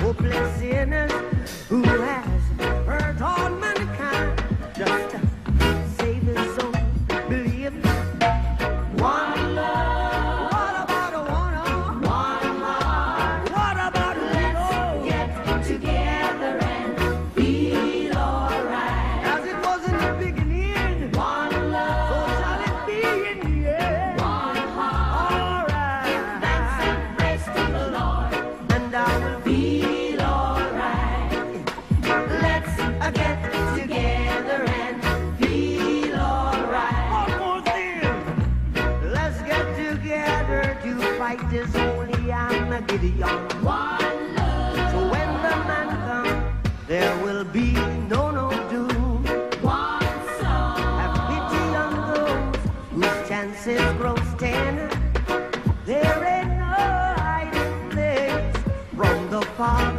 hopeless sinners who have is holy Armageddon. One love. So when the man comes, there will be no no doom. One soul. Have pity on those whose chances grow ten. There ain't no hiding place from the Father.